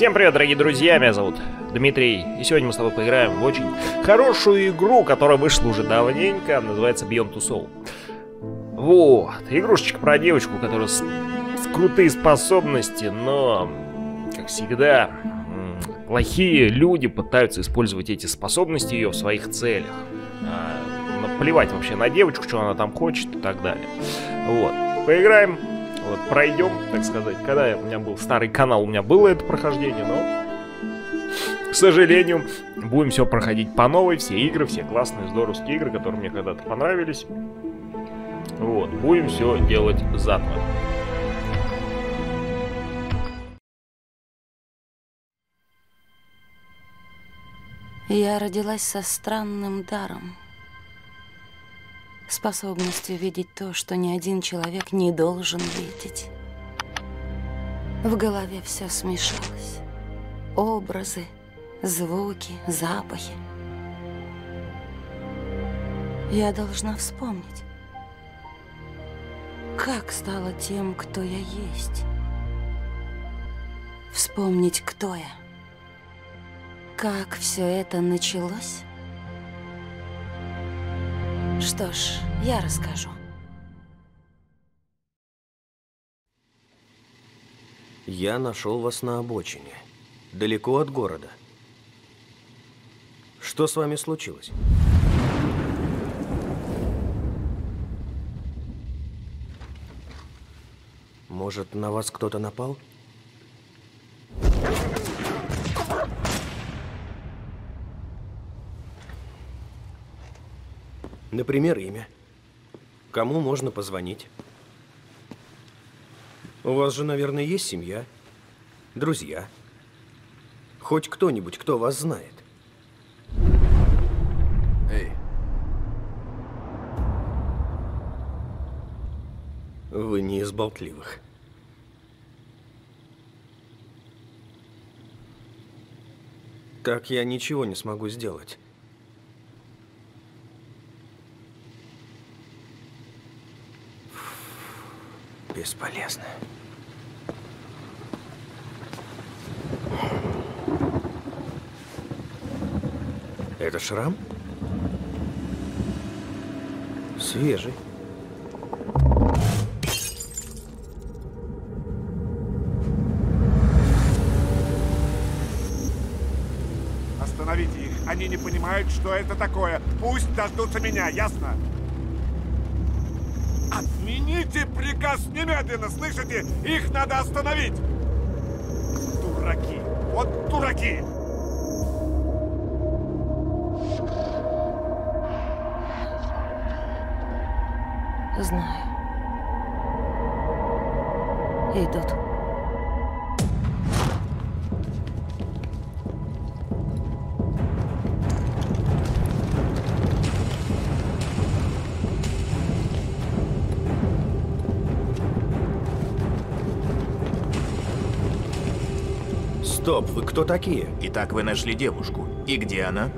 Всем привет, дорогие друзья, меня зовут Дмитрий, и сегодня мы с тобой поиграем в очень хорошую игру, которая вышла уже давненько, называется Beyond Two Soul. Вот, игрушечка про девочку, которая с, с крутые способности, но, как всегда, плохие люди пытаются использовать эти способности ее в своих целях. А, плевать вообще на девочку, что она там хочет и так далее. Вот, поиграем вот, пройдем, так сказать. Когда у меня был старый канал, у меня было это прохождение, но, к сожалению, будем все проходить по новой. Все игры, все классные, здоровские игры, которые мне когда-то понравились. Вот, будем все делать заново. Я родилась со странным даром способностью видеть то, что ни один человек не должен видеть. В голове все смешалось. Образы, звуки, запахи. Я должна вспомнить, как стала тем, кто я есть. Вспомнить, кто я. Как все это началось? Что ж, я расскажу. Я нашел вас на обочине, далеко от города. Что с вами случилось? Может, на вас кто-то напал? Например, имя. Кому можно позвонить? У вас же, наверное, есть семья, друзья. Хоть кто-нибудь, кто вас знает. Эй. Вы не из болтливых. Так я ничего не смогу сделать. Бесполезно. Это шрам? Свежий. Остановите их. Они не понимают, что это такое. Пусть дождутся меня, ясно? Отмените приказ немедленно, слышите? Их надо остановить! Дураки! Вот дураки! Знаю. Идут. Стоп, вы кто такие? Итак, вы нашли девушку. И где она?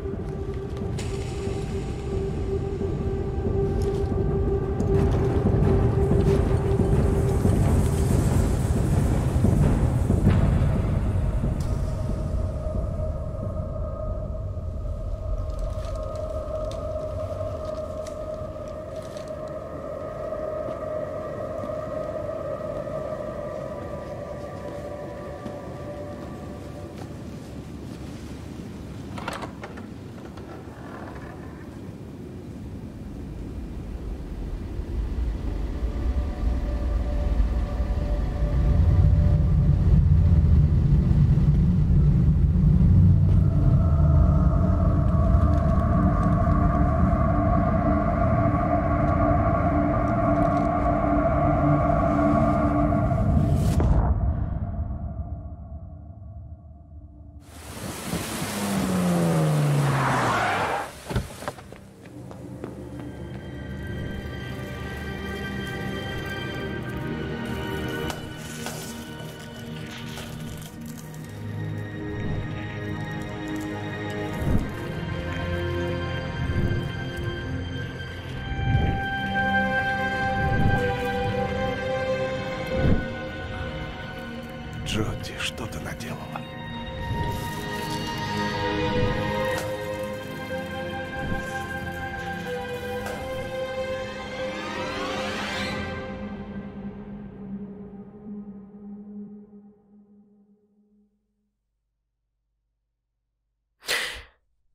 Джоди, что ты наделала?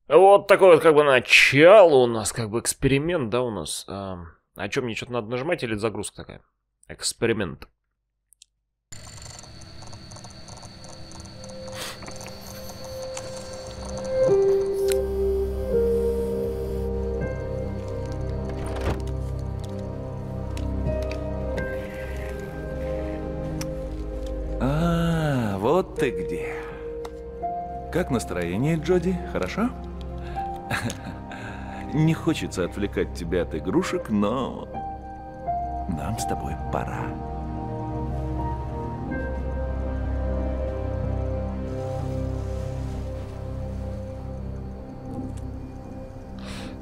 Вот такой вот как бы начало у нас, как бы эксперимент, да, у нас. А, о чем мне что-то надо нажимать или загрузка такая? Эксперимент. Ты где. Как настроение, Джоди? Хорошо? Не хочется отвлекать тебя от игрушек, но нам с тобой пора.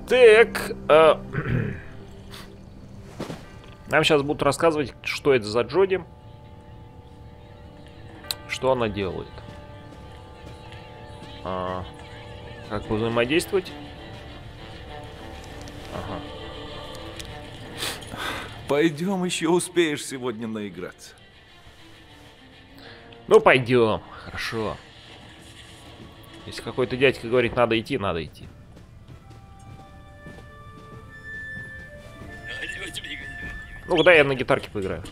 Так, э, нам сейчас будут рассказывать, что это за Джоди, что она делает, А, как взаимодействовать. Ага. Пойдем, еще успеешь сегодня наиграться. Ну, пойдем, хорошо. Если какой-то дядька говорит, надо идти, надо идти. Ну, куда я на гитарке поиграю?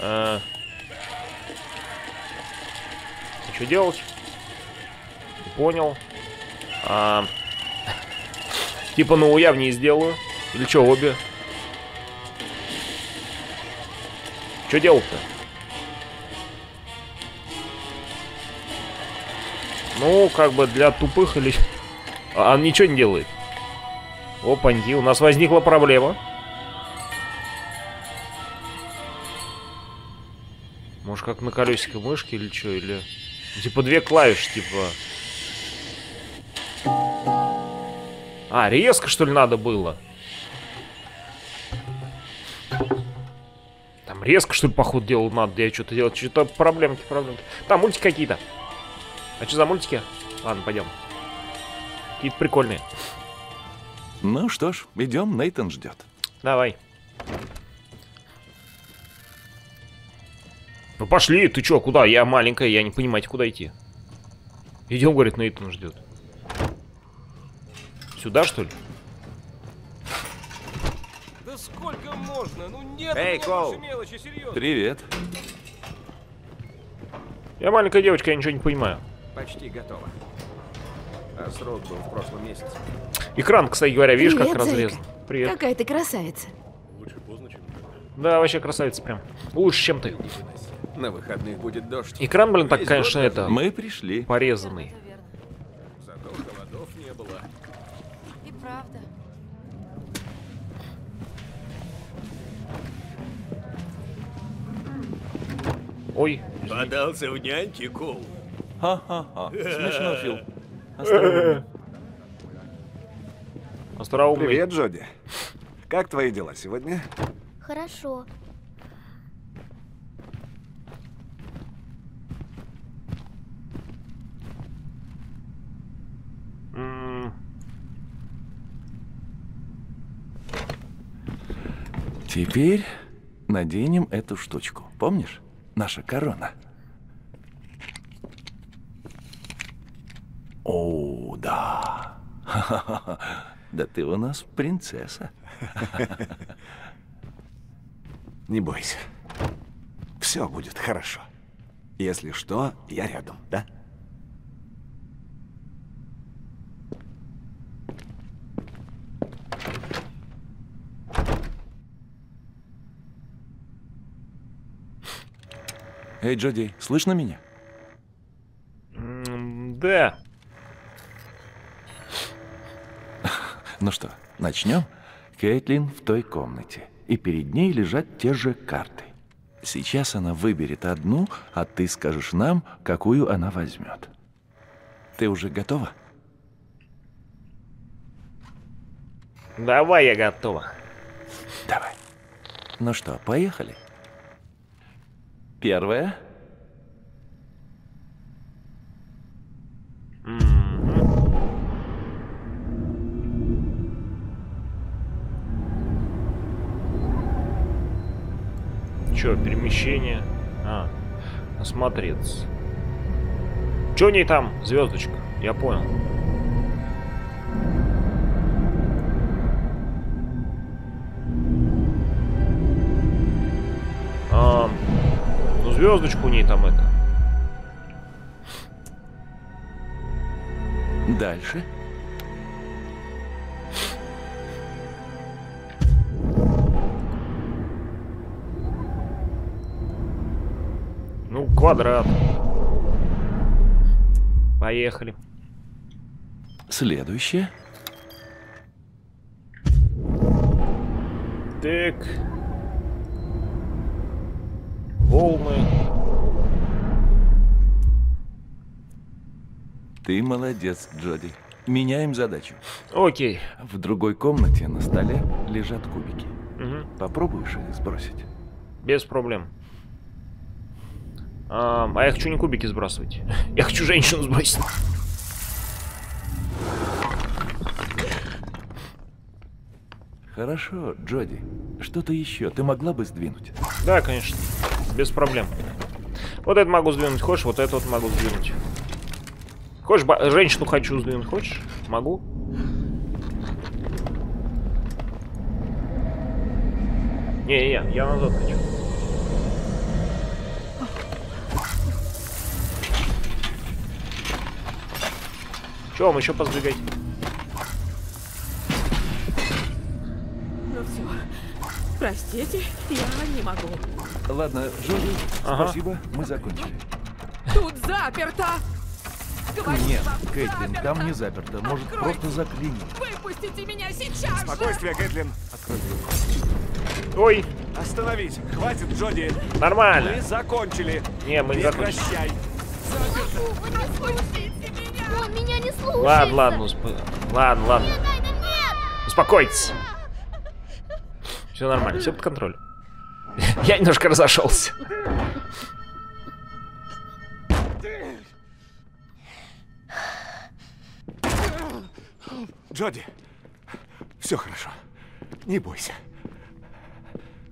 А... Что делать? Не понял. А... Типа, ну, я в ней сделаю. Или что, обе? Что делать-то? Ну, как бы для тупых или... А он ничего не делает. Опаньки, у нас возникла проблема. Может, как на колесике мышки или что, или... Типа две клавиши, типа... А, резко, что ли, надо было? Там резко, что ли, походу, делал надо. Я что-то делать. Что-то проблемки, проблемки. Там мультики какие-то. А что за мультики? Ладно, пойдем. Какие-то прикольные. Ну что ж, идем, Нейтан ждет. Давай. Ну пошли, ты чё, куда? Я маленькая, я не понимаю, куда идти. Идем, говорит, Нейтан ждет. Сюда, что ли? Да сколько можно? Ну нет Эй, Коул. мелочи, серьезно. Привет. Я маленькая девочка, я ничего не понимаю. Почти готово. А срок был в прошлом месяце. Экран, кстати говоря, видишь, как Привет, разрезан. Привет. Какая ты красавица. Да, вообще красавица прям. Лучше, чем ты. На выходных будет дождь. Экран, блин, так, Весь конечно, это... Мы пришли. Порезанный. Зато холодов не было. И правда. Ой, Подался в няньки, Кул. Ха-ха-ха. Смешно, Фил. Осторожно. остроумный. Привет, Джоди. Как твои дела сегодня? Хорошо. Теперь наденем эту штучку. Помнишь? Наша корона. О, да. Да ты у нас принцесса. Не бойся. Все будет хорошо. Если что, я рядом, да? Эй, Джоди, слышно меня? Да. Ну что, начнем? Кейтлин в той комнате, и перед ней лежат те же карты. Сейчас она выберет одну, а ты скажешь нам, какую она возьмет. Ты уже готова? Давай, я готова. Давай. Ну что, поехали? Первая. Че, перемещение? А, осмотреться. Че у ней там? Звездочка. Я понял. Звездочку у ней там это. Дальше. Ну, квадрат. Поехали. Следующее. Так. Волны. Ты молодец, Джоди. Меняем задачу. Окей. В другой комнате на столе лежат кубики. Мгм. Попробуешь их сбросить? Без проблем. А, а я хочу не кубики сбрасывать. Я хочу женщину сбросить. Хорошо, Джоди. Что-то еще ты могла бы сдвинуть? Да, конечно. Без проблем. Вот это могу сдвинуть. Хочешь, вот это вот могу сдвинуть. Хочешь, женщину хочу сдвинуть? Хочешь? Могу. Не-не, я назад хочу. Че, вам еще поздвигать? Ну. Простите, я не могу. Ладно, Джоди, Ага. спасибо, мы закончили. Тут заперто! Говорю Нет, вам, Кейтлин, заперто! там не заперто. Может, Откройте! просто заклинить. Выпустите меня сейчас же! Спокойствие, Кэтлин. Ой, Остановись. Хватит, Джоди. нормально. Мы закончили. Не, мы не закончили. Прекращай. Меня! Он меня не слушается. Ладно, ладно, усп- ладно, ладно. Нет! Успокойтесь. Все нормально, все под контролем. Я немножко разошелся. Джоди, все хорошо. Не бойся.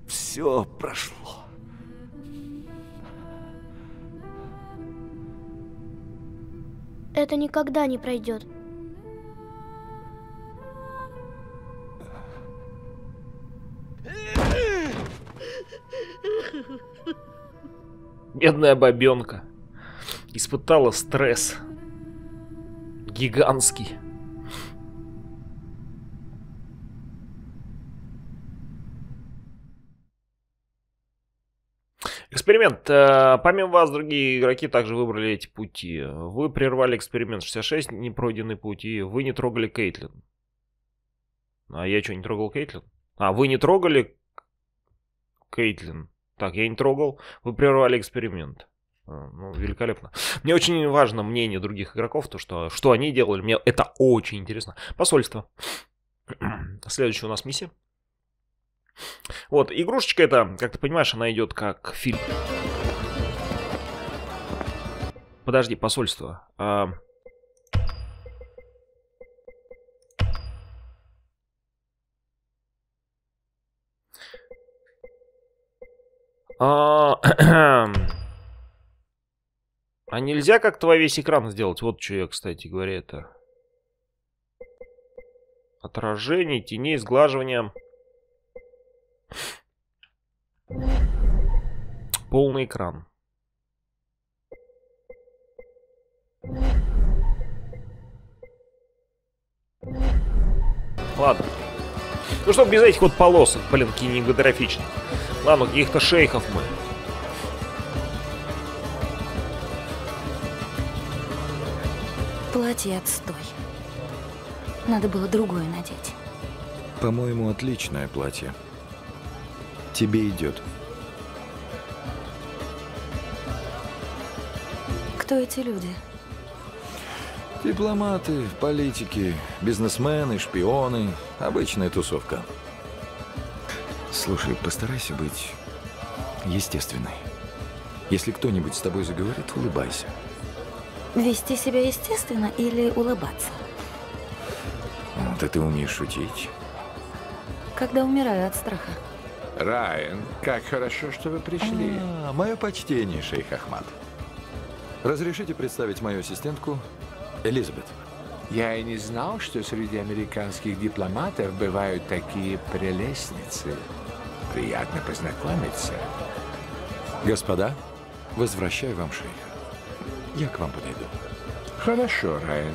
Все прошло. Это никогда не пройдет. Бедная бабенка. Испытала стресс. Гигантский. Эксперимент. Э, Помимо вас, другие игроки также выбрали эти пути. Вы прервали эксперимент 66, непройденный пути. Вы не трогали Кейтлин. А я что, не трогал Кейтлин? А, вы не трогали Кейтлин. Так, я не трогал. Вы прервали эксперимент. А, Ну, великолепно. Мне очень важно мнение других игроков, то, что, что они делали. Мне это очень интересно. Посольство. Следующая у нас миссия. Вот, игрушечка эта, как ты понимаешь, она идет как фильм. Подожди, посольство. А, А а нельзя как-то весь экран сделать? Вот что я, кстати говоря, это... Отражение, теней, сглаживание. Полный экран. Ладно. Ну что, без этих вот полосок, блин, кинематографично. Ладно, каких-то шейхов мы. Платье отстой. Надо было другое надеть. По-моему, отличное платье. Тебе идет. Кто эти люди? Дипломаты, политики, бизнесмены, шпионы. Обычная тусовка. Слушай, постарайся быть естественной. Если кто-нибудь с тобой заговорит, улыбайся. Вести себя естественно или улыбаться? Вот это ты умеешь шутить. Когда умираю от страха. Райан, как хорошо, что вы пришли. А, мое почтение, шейх Ахмад. Разрешите представить мою ассистентку Элизабет. Я и не знал, что среди американских дипломатов бывают такие прелестницы. Приятно познакомиться. Господа, возвращаю вам шейха. Я к вам подойду. Хорошо, Райан.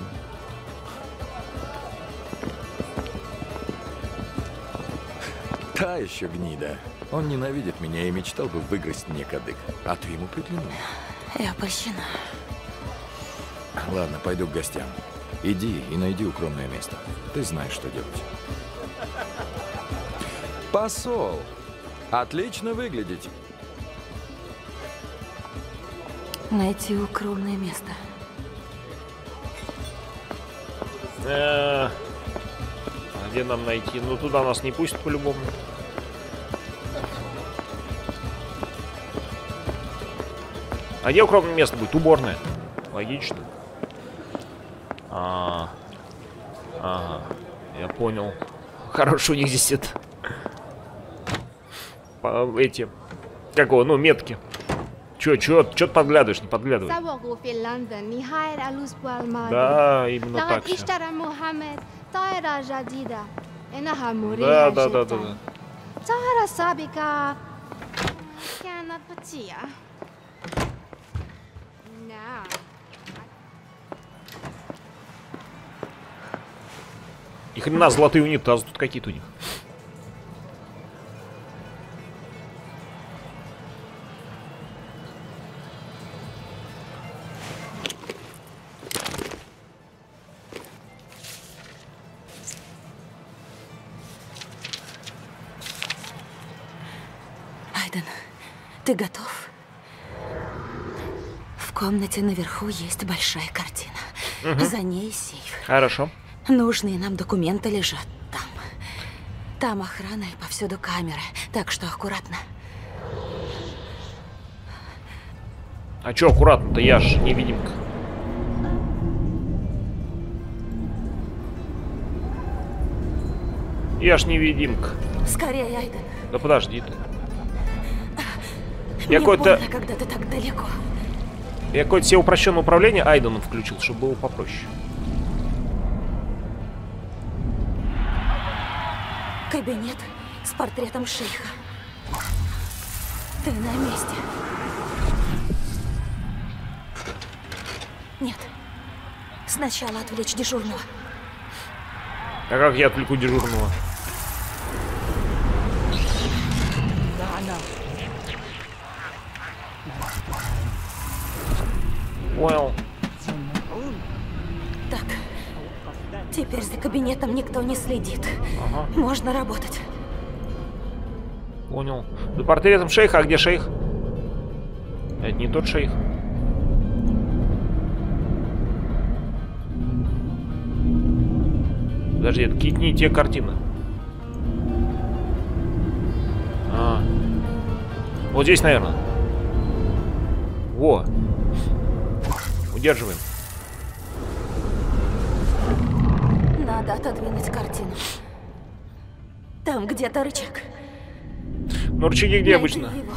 Та еще гнида. Он ненавидит меня и мечтал бы выгрызть мне кадык. А ты ему приглянул. Я польщена. Ладно, пойду к гостям. Иди и найди укромное место. Ты знаешь, что делать. Посол! Отлично выглядите. Найти укромное место. Э, А где нам найти? Ну туда нас не пустят по-любому. А где укромное место будет? Уборная. Логично. А, ага, я понял. Хорош у них здесь это... По, эти... Как его, ну, метки. Чё, чё, чё ты подглядываешь, не подглядывай. Да, именно так же. Да, да, да, да, да. Хрена золотые унитазы тут какие-то у них. Айден, ты готов? В комнате наверху есть большая картина. Мгм. За ней сейф. Хорошо. Нужные нам документы лежат там. Там охрана и повсюду камеры, так что аккуратно. А чё аккуратно-то, я ж невидимка. Я ж невидимка. Скорее, Айден. Да подожди ты. Я какой-то... больно, когда ты так далеко. Я какое-то себе упрощенное управление Айденом включил, чтобы было попроще. Кабинет с портретом шейха. Ты на месте. Нет. Сначала отвлечь дежурного. А как я отвлеку дежурного? Понял. Так. Теперь за кабинетом никто не следит. Ага. Можно работать. Понял. За портретом шейха, а где шейх? Это не тот шейх. Подожди, это какие-то не те картины. А. Вот здесь, наверное. Во. Удерживаем. Надо отодвинуть картину. Там где-то рычаг. Ну, рычаги где Найди обычно? его.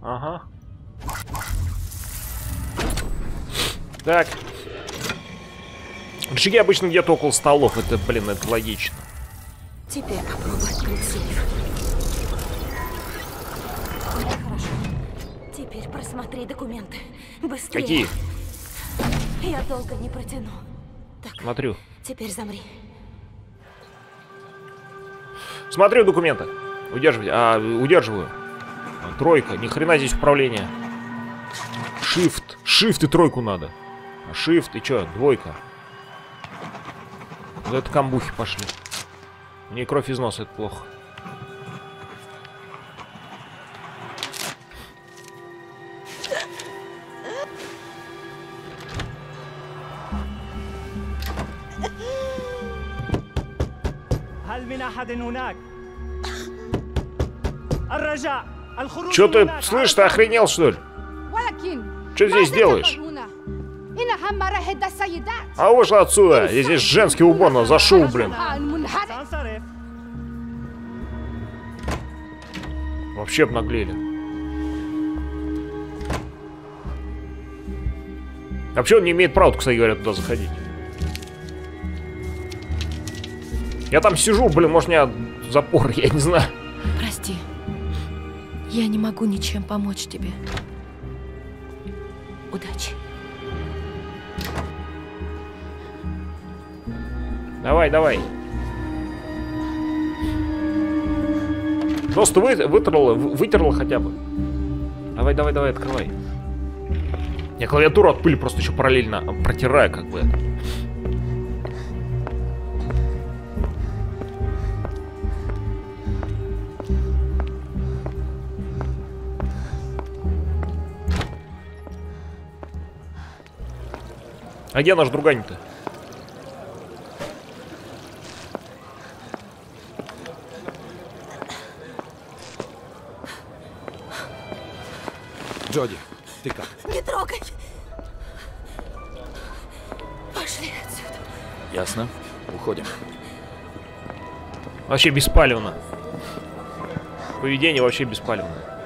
Ага. Так. Рычаги обычно где-то около столов. Это, блин, это логично. Теперь попробуй открыть сейф. Хорошо. Теперь просмотри документы. Быстрее. Какие? Я долго не протяну. Так, Смотрю. теперь замри. Смотрю документы. Удерживать. А, удерживаю. Тройка. Ни хрена здесь управление. Shift. Shift и тройку надо. А Shift и чё? Двойка. Вот это камбухи пошли. Мне кровь из носа, это плохо. Что ты, слышишь, ты охренел, что ли? Что здесь делаешь? А уж отсюда, я здесь женский убор на зашел, блин. Вообще обнаглели. Вообще он не имеет права, кстати говоря, туда заходить. Я там сижу, блин, может, у меня запор, я не знаю. Прости. Я не могу ничем помочь тебе. Удачи. Давай, давай. Просто вы, вытерла, вы- вытерла хотя бы. Давай, давай, давай, открывай. Я клавиатуру от пыли просто еще параллельно протираю, как бы это. А где наш другань-то? Джоди, ты как? Не трогай! Пошли отсюда. Ясно. Уходим. Вообще беспалевно. Поведение вообще беспалевное.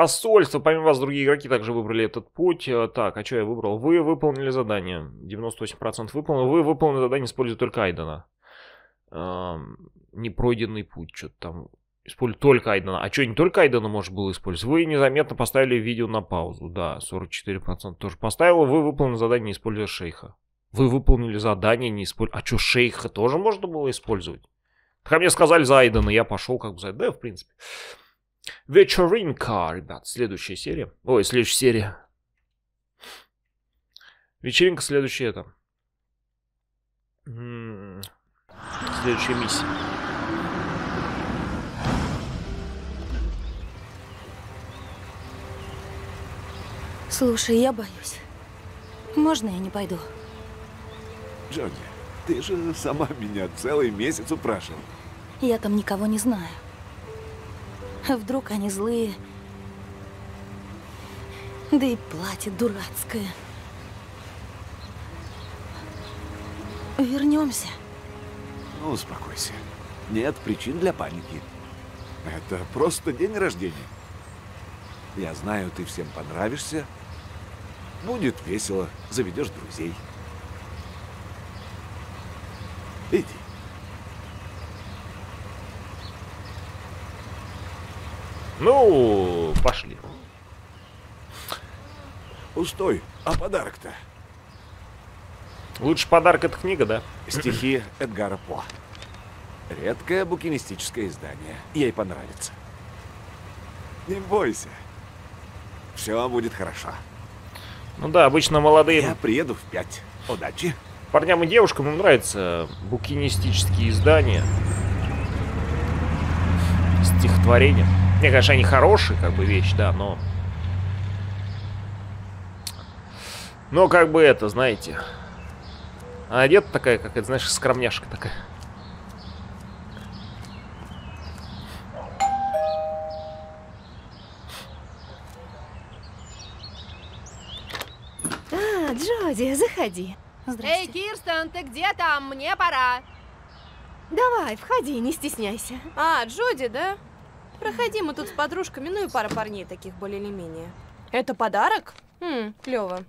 Посольство, помимо вас, другие игроки также выбрали этот путь. Э, Так, а что я выбрал? Вы выполнили задание. 98% выполнил. Вы выполнили задание, используя только Айдена. Эм, непройденный путь, что-то там. Использую только Айдена. А что, не только Айдена можно было использовать? Вы незаметно поставили видео на паузу. Да, 44% тоже поставил. Вы выполнили задание, используя шейха. Вы выполнили задание, не используя... А что, шейха тоже можно было использовать? Ко мне сказали за Айдена, я пошел как бы за... Да, в принципе. Вечеринка, ребят. Следующая серия. Ой, следующая серия. Вечеринка, следующая это. М, Следующая миссия. Слушай, я боюсь. Можно я не пойду? Джоди, ты же сама меня целый месяц упрашивал. Я там никого не знаю. А Вдруг они злые. Да и платье дурацкое. Вернемся. Ну, успокойся. Нет причин для паники. Это просто день рождения. Я знаю, ты всем понравишься. Будет весело, заведешь друзей. Иди. Ну, пошли. Пустой. А подарок-то? Лучший подарок это книга, да? Стихи Эдгара По. Редкое букинистическое издание. Ей понравится. Не бойся. Все будет хорошо. Ну да, обычно молодые Я приеду в пять. Удачи. парням и девушкам им нравятся букинистические издания. Стихотворения. Мне, конечно, они хорошие, как бы, вещь, да, но... Но как бы это, знаете... А одета такая, как это, знаешь, скромняшка такая. А, Джоди, заходи. Эй, Кирстен, ты где там? Мне пора. Давай, входи, не стесняйся. А, Джоди, да? Проходи, мы тут с подружками, ну и пара парней таких более или менее. Это подарок? Хм, клево.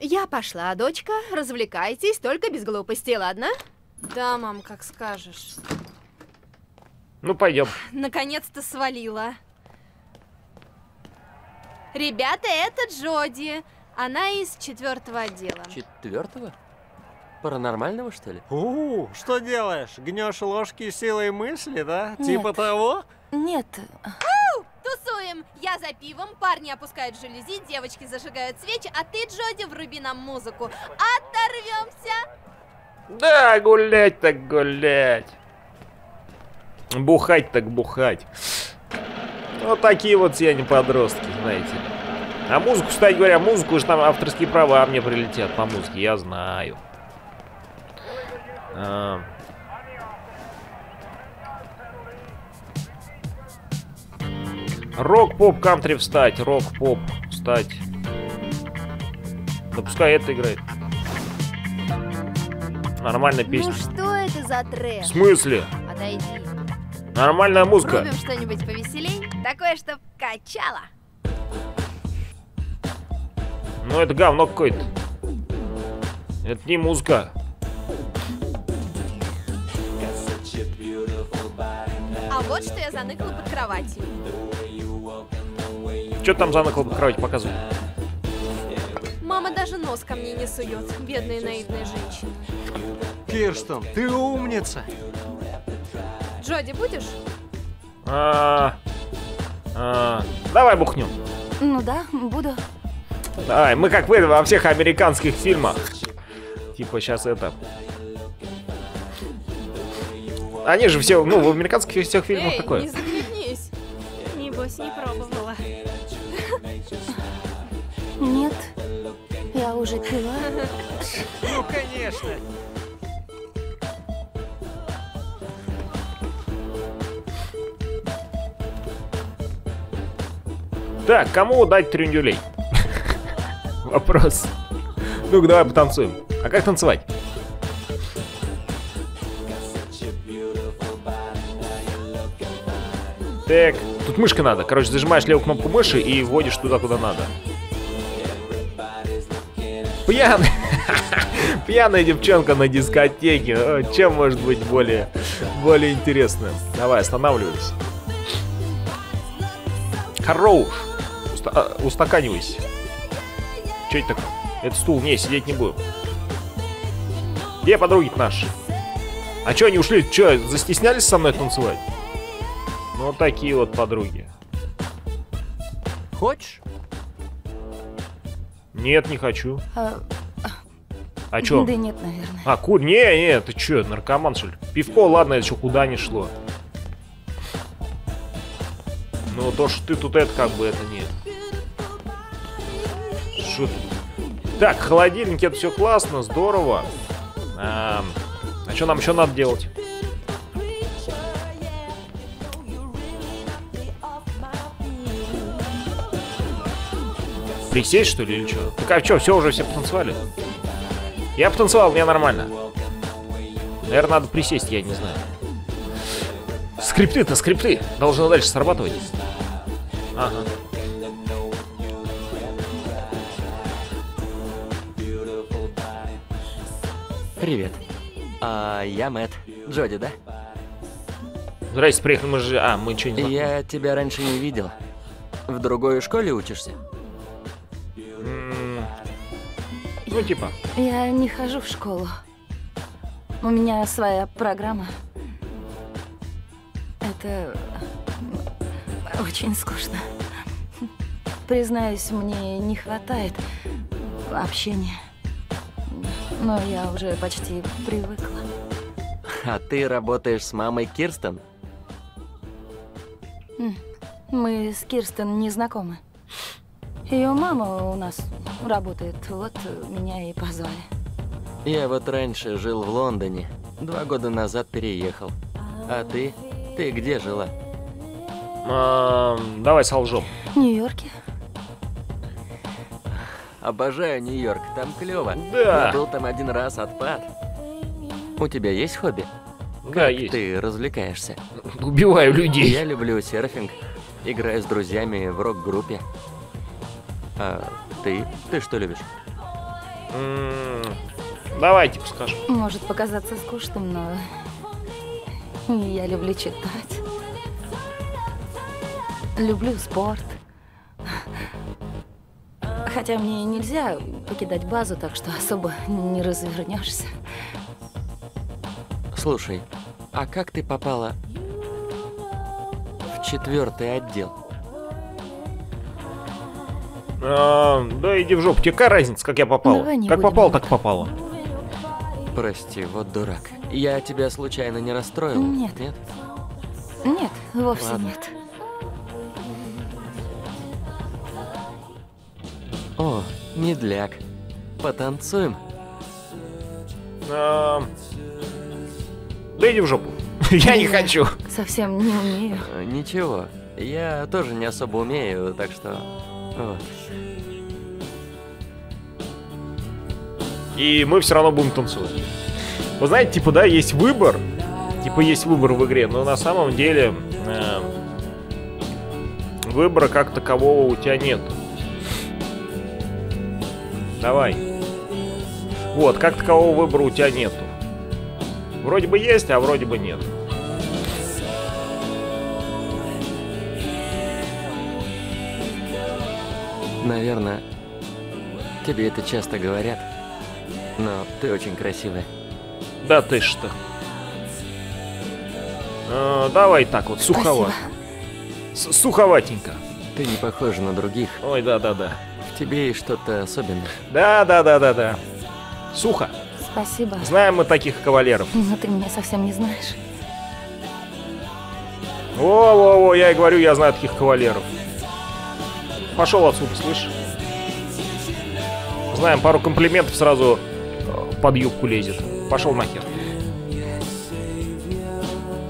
Я пошла, дочка. Развлекайтесь, только без глупостей, ладно? Да, мам, как скажешь. Ну, пойдем. Наконец-то свалила. Ребята, это Джоди. Она из четвертого отдела. Четвертого? Паранормального, что ли? У, что делаешь? Гнешь ложки силой мысли, да? Нет. Типа того? Нет. Ау! Тусуем! Я за пивом, парни опускают жалюзи, девочки зажигают свечи, а ты, Джоди, вруби нам музыку. Оторвемся! Да, гулять так гулять. Бухать так бухать. Вот такие вот все они подростки, знаете. А музыку, кстати говоря, музыку же там авторские права мне прилетят по музыке, я знаю. А. Рок, поп, кантри встать, рок, поп, встать. Да пускай это играет. Нормальная песня. Ну что это за трэш? В смысле? Отойди. Нормальная музыка. Врубим что-нибудь повеселей, такое, чтоб качало. Ну это говно какое-то. Это не музыка. Вот что я заныкала под кроватью. Что там за накол под кровать показывает? Мама даже нос ко мне не сует, бедная наивная женщина. Кирстен, ты умница. Джоди, будешь? А, а, давай бухнем. Ну да, буду. Давай, мы как вы во всех американских фильмах. Типа сейчас это. Они же все, ну, в американских всех фильмах Эй, такое. не захлебнись. Небось, не пробовала. Нет, я уже пила. Ну, конечно. Так, кому дать трюндюлей? Вопрос. Ну-ка, давай потанцуем. А как танцевать? Так, тут мышка надо. Короче, зажимаешь левую кнопку мыши и вводишь туда, куда надо. Пьяный. Пьяная девчонка на дискотеке. Чем может быть более, более интересно? Давай, останавливайся. Хорош. Уста а, устаканивайся. Че это такое? Это стул. Не, сидеть не будем. Где подруги наши? А чё они ушли? Чё, застеснялись со мной танцевать? Ну, вот такие вот подруги. Хочешь? Нет, не хочу. А, А чё? Да нет, наверное. А, кур... Не, не, ты чё, наркоман, что ли? Пивко, ладно, это еще куда не шло. Ну, то, что ты тут это, как бы, это нет. Шо ты? Так, холодильники, это все классно, здорово. А, а что нам еще надо делать? Присесть, что ли, или что? Так а что, все, уже все потанцевали? Я потанцевал, мне нормально. Наверное, надо присесть, я не знаю. Скрипты-то, скрипты. Должно дальше срабатывать. Ага. Привет. А, я Мэт. Джоди, да? Здрасте, приехали, мы же... А, мы что, не знакомы? Я тебя раньше не видел. В другой школе учишься? Ну, типа. Я не хожу в школу. У меня своя программа. Это очень скучно. Признаюсь, мне не хватает общения. Но я уже почти привыкла. А ты работаешь с мамой Кирстен? Мы с Кирстен не знакомы. Ее мама у нас работает, вот меня и позвали. Я вот раньше жил в Лондоне. Два года назад переехал. А ты? Ты где жила? А, давай солжем. В Нью-Йорке. Обожаю Нью-Йорк, там клево. Да. Я был там один раз, отпад. У тебя есть хобби? Да, как есть. ты развлекаешься? Убиваю людей. Я люблю серфинг. Играю с друзьями в рок-группе. А ты? Ты что любишь? М, Давай, типа, скажем. Может показаться скучным, но я люблю читать. Люблю спорт. Хотя мне нельзя покидать базу, так что особо не развернешься. Слушай, а как ты попала в четвертый отдел? А, да иди в жопу. Тебе какая разница, как я попал? Давай не Как будем попал, так попало. Прости, вот дурак. Я тебя случайно не расстроил? Нет. Нет? Нет, вовсе Ладно. нет. О, медляк. Потанцуем? А, Да иди в жопу. Я не хочу. Совсем не умею. Ничего. Я тоже не особо умею, так что... И мы все равно будем танцевать. Вы знаете, типа, да, есть выбор. типа есть выбор в игре, но на самом деле э, выбора как такового у тебя нет. Давай. Вот, как такового выбора у тебя нету. Вроде бы есть, а вроде бы нет. Наверное, тебе это часто говорят, но ты очень красивая. Да ты что. Э, давай так вот, суховато. С- Суховатенько. Ты не похожа на других. Ой, да-да-да. В тебе есть что-то особенное. Да-да-да-да-да. Сухо. Спасибо. Знаем мы таких кавалеров. Но ты меня совсем не знаешь. Во-во-во, я и говорю, я знаю таких кавалеров. Пошел отсюда, слышь? Знаем, пару комплиментов сразу э, под юбку лезет. Пошел нахер.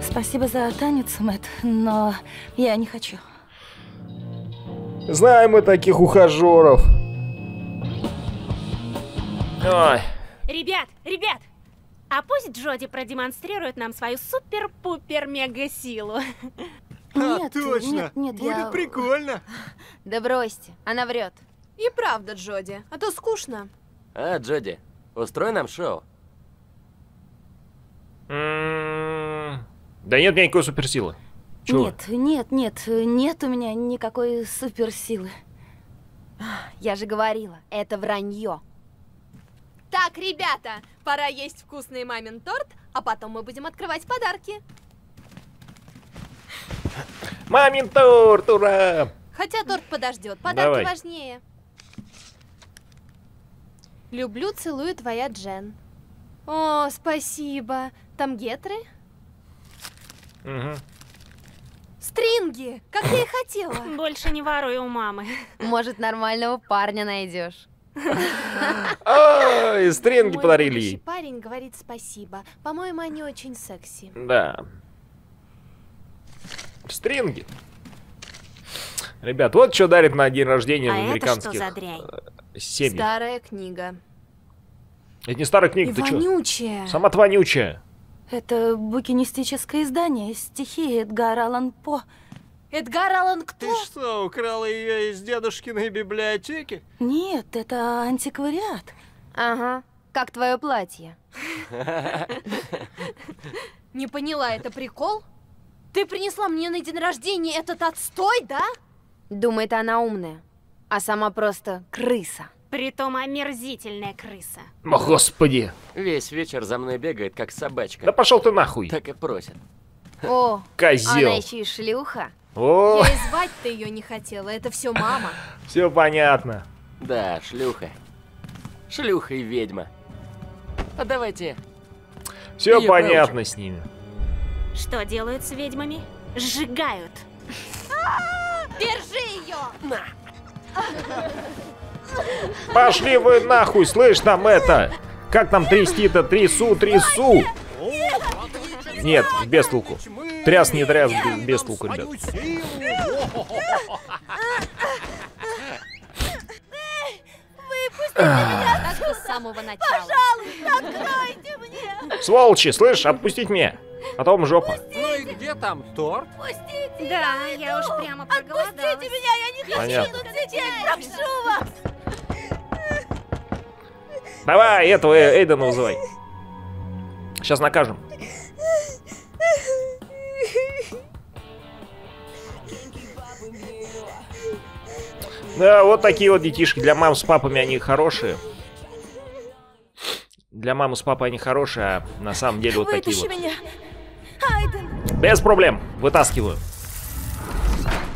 Спасибо за танец, Мэтт, но я не хочу. Знаем мы таких ухажеров. Ой. Ребят, ребят! А пусть Джоди продемонстрирует нам свою супер-пупер-мега-силу. Нет, точно. нет, нет, Будет я- прикольно. Да бросьте, она врет. И правда, Джоди, а то скучно. А, Джоди, устрой нам шоу. М, Да нет у меня никакой суперсилы. Чего? Нет, нет, нет, нет у меня никакой суперсилы. Я же говорила, это вранье. Так, ребята, пора есть вкусный мамин торт, а потом мы будем открывать подарки. Мамин торт, ура! Хотя торт подождет, подарки Давай. важнее. Люблю, целую твоя Джен. О, спасибо. Там гетры? Мгм. Стринги, как я и хотела. Больше не воруй у мамы. Может, нормального парня найдешь. Ой, стринги подарили парень говорит спасибо. По-моему, они очень секси. Да. Стринги. Ребят, вот что дарит на день рождения А в это американских что за дрянь? э, семьях. Старая книга. Это не старая И книга, ты что? вонючая. Сама ты вонючая. Это букинистическое издание, стихи Эдгара Аллан По. Эдгар Аллан кто? Ты что, украла ее из дедушкиной библиотеки? Нет, это антиквариат. Ага, как твое платье. Не поняла, это прикол? Ты принесла мне на день рождения этот отстой, да? Думает, она умная, а сама просто крыса. Притом омерзительная крыса. О, господи. Весь вечер за мной бегает, как собачка. Да пошел ты нахуй. Так и просит. О, Козел. она еще и шлюха. О, Я и звать-то ее не хотела, это все мама. все понятно. Да, шлюха. Шлюха и ведьма. А давайте... Все понятно с ними. Что делают с ведьмами? Сжигают. Держи ее! Пошли вы нахуй, слышь, там это. Как там трясти-то? Трясу, трясу. Нет, без толку. Тряс, не тряс, без, без толку, ребят. Выпусти меня! Так с самого начала. Пожалуйста, откройте мне! Сволочи, слышь, отпустить меня. А то вам жопа. Ну и где там торт? Пустите! Да, я уж прямо проголодалась. Отпустите меня, я не хочу Понятно. тут сидеть! Прошу вас! Давай, этого э, Эйдена вызывай. Сейчас накажем. Да, вот такие вот детишки. Для мам с папами они хорошие. Для мамы с папой они хорошие, а на самом деле вот такие Вытащи вот. меня. Айден. Без проблем. Вытаскиваю.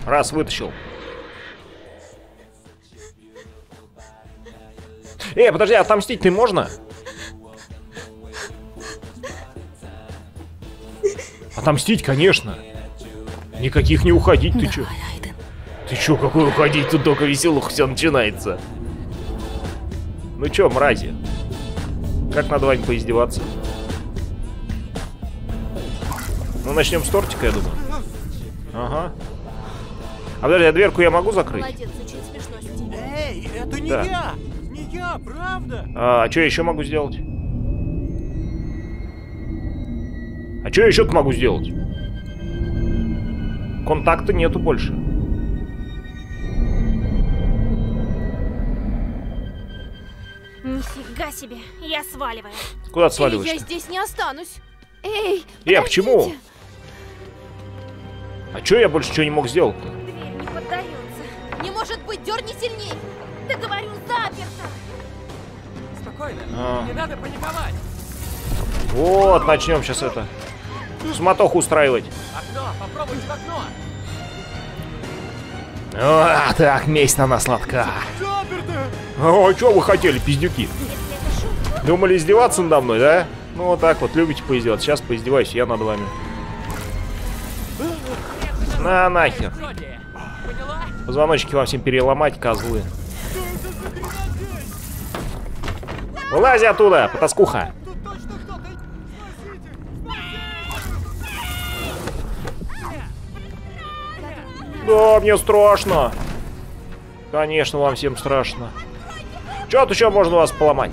Раз, вытащил. Эй, подожди, отомстить ты можно? Отомстить, конечно. Никаких не уходить, ты чё? Ты чё, какой уходить? Тут только веселуха все начинается. Ну чё, мрази? Как над вами поиздеваться? Ну, начнем с тортика, я думаю. Ага. А подожди, а дверку я могу закрыть? Молодец, очень смешно с тебя. Эй, это не Да. я! Не я, правда? А, что я еще могу сделать? А А что я еще-то могу сделать? Контакта нету больше. Нифига себе, я сваливаю. Куда ты Эй, сваливаешь? я здесь не останусь. Эй, Э, а почему? А что я больше чего не мог сделать-то? Не поддается. не может быть, дерни сильней. Да говорю, заперто. Спокойно, А. не надо паниковать. Вот, начнем сейчас это. Суматоху устраивать. Окно, попробуйте в окно. А, так, месть на нас сладка. О, что вы хотели, пиздюки? Думали издеваться надо мной, да? Ну вот так вот, любите поиздеваться. Сейчас поиздеваюсь я над вами. На нахер. Позвоночки вам всем переломать, козлы. Вылази оттуда, потаскуха. Да, мне страшно. Конечно, вам всем страшно. Что тут еще можно вас поломать?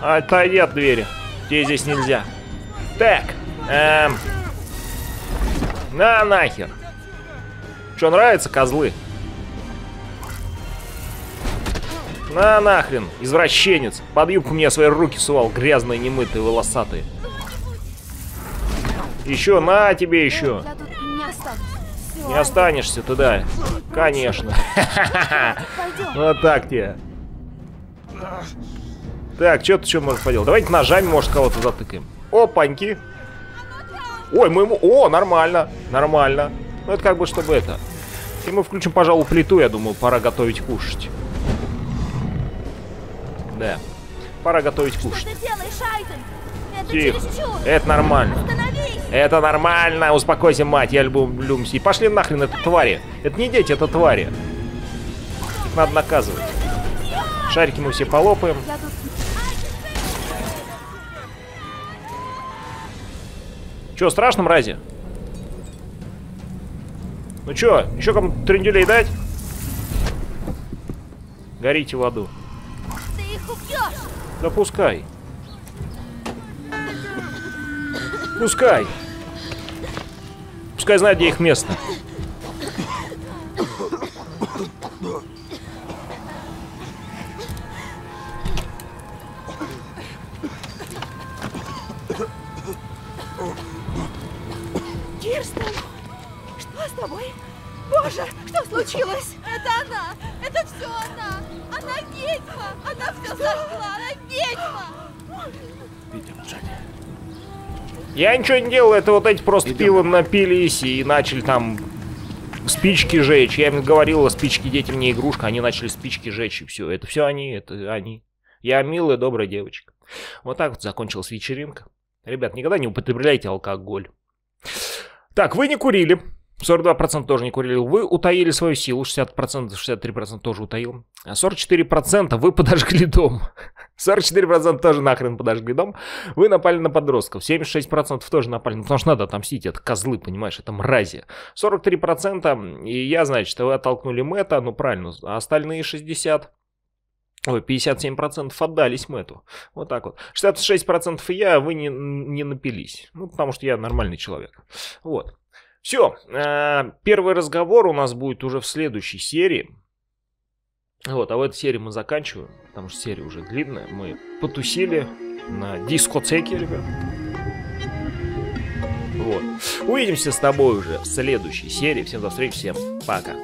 Отойди от двери. Тебе здесь нельзя. Так. Эм. На нахер. Что, нравится, козлы? На нахрен, извращенец. Под юбку мне свои руки сувал, грязные, немытые, волосатые. Еще, на тебе еще. Не останешься ты, да. Конечно. Вот так тебе. Так, что ты что можешь поделать? Давайте ножами, может, кого-то затыкаем. Опаньки. Ой, мы ему... О, нормально. Нормально. Ну, это как бы, чтобы это... И мы включим, пожалуй, плиту, я думаю, пора готовить кушать. Да. Пора готовить кушать. Что ты делаешь, Айден? Это Тихо. чересчур. Это нормально. Остановись. Это нормально, успокойся, мать, я люблю мстить. Пошли нахрен, это твари. Это не дети, это твари. Их надо наказывать. Шарики мы все полопаем. Я тут... Че, страшно, мрази? Ну чё, еще кому-то тренделей дать? Горите в аду. Ты их убьешь. Да пускай. Пускай. Пускай знает, где их место. Тобой? Боже, что случилось? Это она! Это все она! Она ведьма! Она все сожгла! Она ведьма! Я ничего не делал, это вот эти просто пивом напились и начали там спички жечь. Я им говорил, спички детям не игрушка, они начали спички жечь и все. Это все они, это они. Я милая, добрая девочка. Вот так вот закончилась вечеринка. Ребят, никогда не употребляйте алкоголь. Так, вы не курили. 42% тоже не курили. Вы утаили свою силу. 60%, 63% тоже утаил. А 44% вы подожгли дом. 44% тоже нахрен подожгли дом. Вы напали на подростков. 76% тоже напали. Ну, потому что надо отомстить. Это козлы, понимаешь, это мрази. 43% и я, значит, вы оттолкнули Мэтта. Ну, правильно. А остальные 60%... Ой, 57% отдались Мэту. Вот так вот. 66% и я, вы не, не напились. Ну, потому что я нормальный человек. Вот. Все. Первый разговор у нас будет уже в следующей серии. Вот, а в этой серии мы заканчиваем, потому что серия уже длинная. Мы потусили на дискотеке, ребят. Вот. Увидимся с тобой уже в следующей серии. Всем до встречи, всем пока.